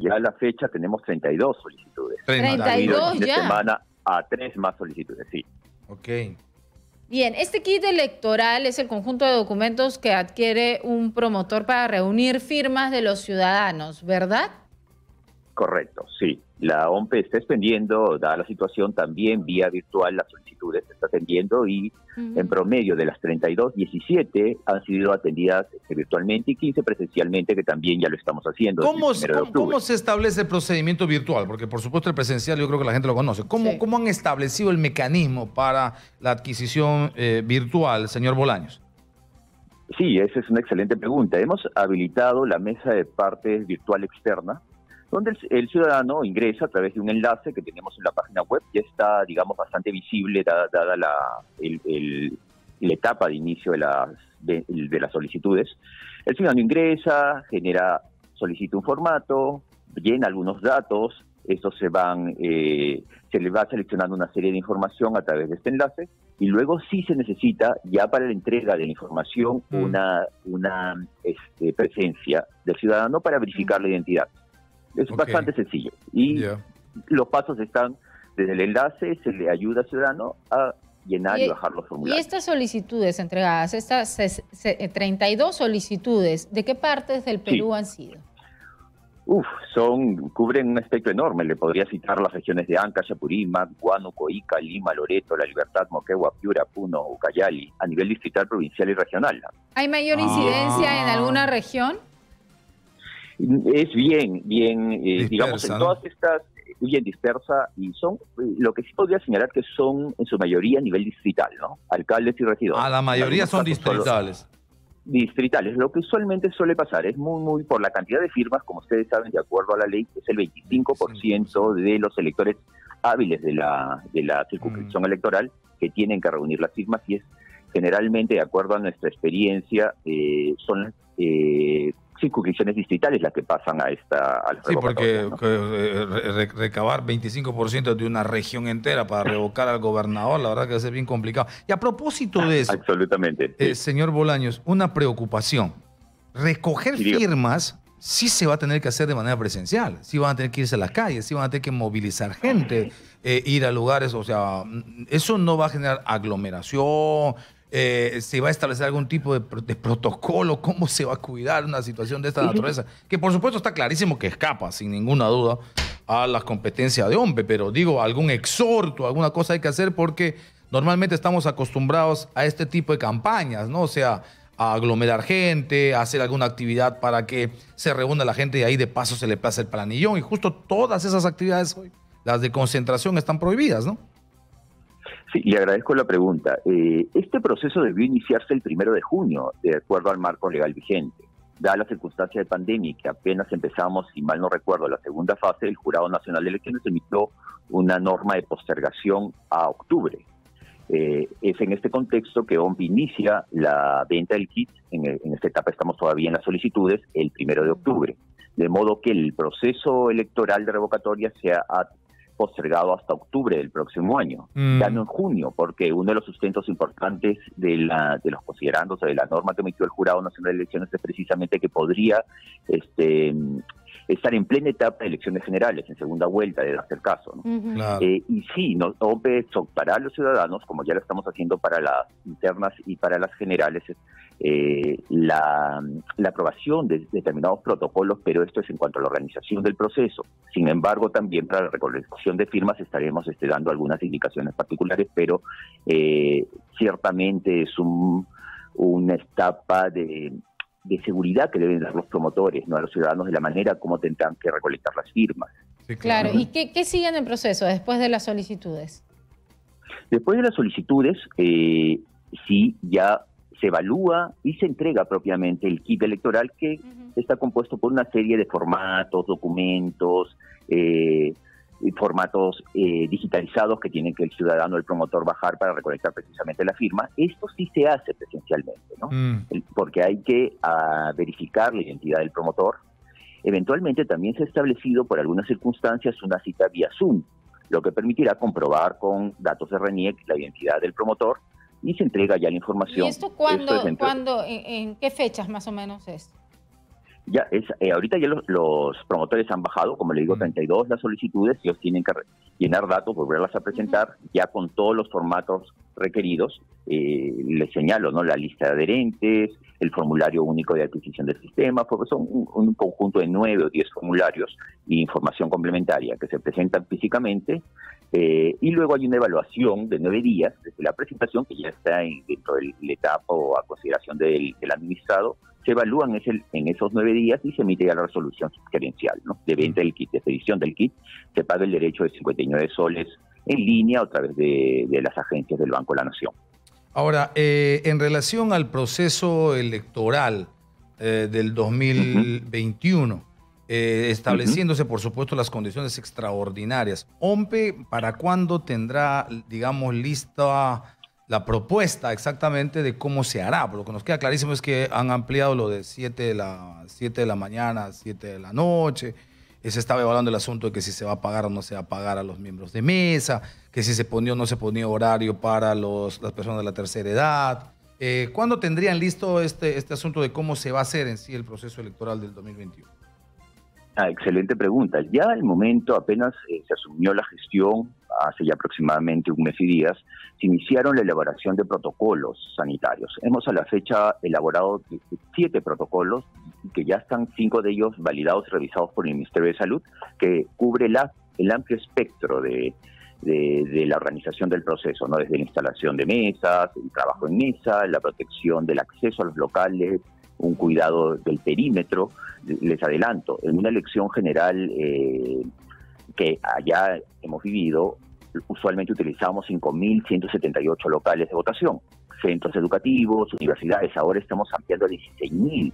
Ya a la fecha tenemos 32 solicitudes. 32 de ya. semana a tres más solicitudes, sí. Ok. Bien, este kit electoral es el conjunto de documentos que adquiere un promotor para reunir firmas de los ciudadanos, ¿verdad? Correcto, sí. La OMPE está extendiendo, dada la situación, también vía virtual las solicitudes, se está atendiendo y en promedio de las 32, 17 han sido atendidas este, virtualmente y 15 presencialmente, que también ya lo estamos haciendo. ¿Cómo, cómo- se establece el procedimiento virtual? Porque por supuesto el presencial yo creo que la gente lo conoce. ¿Cómo, Sí. cómo han establecido el mecanismo para la adquisición eh, virtual, señor Bolaños? Sí, esa es una excelente pregunta. Hemos habilitado la mesa de partes virtual externa, donde el, ciudadano ingresa a través de un enlace que tenemos en la página web. Ya está, digamos, bastante visible dada, dada la, el- el- la etapa de inicio de las, de, de las solicitudes. El ciudadano ingresa, genera, solicita un formato, llena algunos datos, estos se van, eh, se le va seleccionando una serie de información a través de este enlace y luego sí se necesita ya para la entrega de la información Mm. una, una este, presencia del ciudadano para verificar la identidad. Es bastante sencillo. Y los pasos están desde el enlace, se le ayuda al ciudadano a llenar y, Y- bajar los Y formularios. estas solicitudes entregadas, estas ses- se- eh, 32 solicitudes, ¿de qué partes del Perú han sido? Uf, son, cubren un espectro enorme. Le podría citar las regiones de Anca, Chapurímac, Huánuco, Ica, Lima, Loreto, La Libertad, Moquegua, Piura, Puno, Ucayali, a nivel distrital, provincial y regional. ¿Hay mayor Ah. incidencia en alguna región? Es bien, bien, eh, digamos, en todas estas, eh, bien dispersa, y son, eh, lo que sí podría señalar que son en su mayoría a nivel distrital, ¿no? Alcaldes y regidores. Ah, la mayoría son solo- distritales. distritales. Lo que usualmente suele pasar es muy, muy por la cantidad de firmas, como ustedes saben, de acuerdo a la ley, es el 25% de los electores hábiles de la, de la circunscripción electoral que tienen que reunir las firmas y es generalmente, de acuerdo a nuestra experiencia, eh, son eh, circunscripciones distritales las que pasan a esta a las Sí, porque eh, re- re- recabar 25% de una región entera para revocar al gobernador, la verdad que va a ser bien complicado. Y a propósito de eso, Absolutamente. eh, sí. señor Bolaños, una preocupación. Recoger Sí, firmas sí se va a tener que hacer de manera presencial. Sí van a tener que irse a las calles, sí van a tener que movilizar gente, eh, ir a lugares, o sea, mm, eso no va a generar aglomeración. Eh, se va a establecer algún tipo de, de protocolo, cómo se va a cuidar una situación de esta naturaleza, que por supuesto está clarísimo que escapa, sin ninguna duda, a las competencias de hombre, pero digo, algún exhorto, alguna cosa hay que hacer porque normalmente estamos acostumbrados a este tipo de campañas, ¿no? O sea, a aglomerar gente, a hacer alguna actividad para que se reúna la gente y ahí de paso se le pase el planillón. Y justo todas esas actividades hoy, las de concentración, están prohibidas, ¿no? Sí, le agradezco la pregunta. Eh, este proceso debió iniciarse el primero de junio, de acuerdo al marco legal vigente. Dada la circunstancia de pandemia que apenas empezamos, si mal no recuerdo, la segunda fase, el Jurado Nacional de Elecciones emitió una norma de postergación a octubre. Eh, es en este contexto que OMP inicia la venta del kit, en, el- en esta etapa estamos todavía en las solicitudes, el primero de octubre. De modo que el proceso electoral de revocatoria se ha postergado hasta octubre del próximo año, Mm. ya no en junio, porque uno de los sustentos importantes de, la, de los considerandos o de la norma que emitió el Jurado Nacional de Elecciones es precisamente que podría este, estar en plena etapa de elecciones generales, en segunda vuelta, de darse el caso. ¿no? Claro. Eh, y sí, no, OPE para los ciudadanos, como ya lo estamos haciendo para las internas y para las generales, eh, la, la aprobación de determinados protocolos, pero esto es en cuanto a la organización del proceso. Sin embargo, también para la recolección de firmas estaremos este, dando algunas indicaciones particulares, pero eh, ciertamente es un, una etapa de, de seguridad que deben dar los promotores, no a los ciudadanos de la manera como tendrán que recolectar las firmas. Sí, Claro, ¿y qué, qué sigue en el proceso después de las solicitudes? Después de las solicitudes, eh, sí ya se evalúa y se entrega propiamente el kit electoral que está compuesto por una serie de formatos, documentos, eh, formatos eh, digitalizados que tiene que el ciudadano, el promotor bajar para recolectar precisamente la firma. Esto sí se hace presencialmente, ¿no? Mm. El- porque hay que ah, verificar la identidad del promotor. Eventualmente también se ha establecido por algunas circunstancias una cita vía Zoom, lo que permitirá comprobar con datos de RENIEC la identidad del promotor y se entrega ya la información. ¿Y esto cuándo, es dentro- cuándo en, en qué fechas más o menos es? Ya, es, eh, ahorita ya los, promotores han bajado, como le digo, 32 las solicitudes, ellos tienen que llenar datos, volverlas a presentar, ya con todos los formatos requeridos. Eh, les señalo, ¿no? La lista de adherentes, el formulario único de adquisición del sistema, porque son un, conjunto de nueve o diez formularios e información complementaria que se presentan físicamente, eh, y luego hay una evaluación de nueve días desde la presentación, que ya está en, dentro del etapa o a consideración del, del administrado, se evalúan en esos nueve días y se emite ya la resolución gerencial ¿no? de venta del kit, de expedición del kit. Se paga el derecho de 59 soles en línea a través de, las agencias del Banco de la Nación. Ahora, eh, en relación al proceso electoral eh, del 2021, eh, estableciéndose, por supuesto, las condiciones extraordinarias, ¿OMPE para cuándo tendrá, digamos, lista la propuesta exactamente de cómo se hará. Pero lo que nos queda clarísimo es que han ampliado lo de 7 de la, 7 de la mañana 7 de la noche. Se estaba evaluando el asunto de que si se va a pagar o no se va a pagar a los miembros de mesa, que si se ponía o no se ponía horario para los, las personas de la tercera edad. Eh, ¿Cuándo tendrían listo este, este asunto de cómo se va a hacer en sí el proceso electoral del 2021? Ah, excelente pregunta. Ya al momento apenas eh, se asumió la gestión, hace ya aproximadamente un mes y días, se iniciaron la elaboración de protocolos sanitarios. Hemos a la fecha elaborado siete protocolos, que ya están cinco de ellos validados y revisados por el Ministerio de Salud, que cubre la, el amplio espectro de, de, la organización del proceso, ¿no? desde la instalación de mesas, el trabajo en mesa, la protección del acceso a los locales, un cuidado del perímetro. Les adelanto, en una elección general eh, que allá hemos vivido, usualmente utilizamos 5.178 locales de votación, centros educativos, universidades, ahora estamos ampliando a 16.000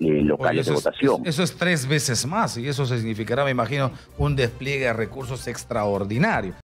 eh, locales de votación. eso es tres veces más y eso significará, me imagino, un despliegue de recursos extraordinario.